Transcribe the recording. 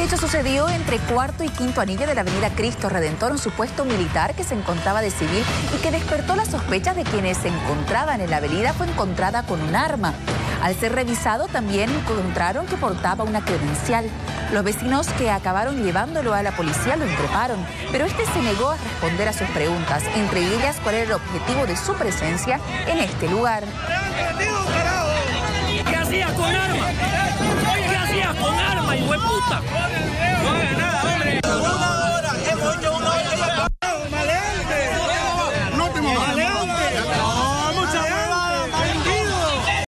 Este hecho sucedió entre cuarto y quinto anillo de la avenida Cristo Redentor, un supuesto militar que se encontraba de civil y que despertó las sospechas de quienes se encontraban en la avenida fue encontrada con un arma. Al ser revisado también encontraron que portaba una credencial. Los vecinos que acabaron llevándolo a la policía lo increparon, pero este se negó a responder a sus preguntas, entre ellas cuál era el objetivo de su presencia en este lugar. toma, hijo de puta. No, nada, hombre. Una hora, hemos hecho una hora. ¡Maleante! ¡No te!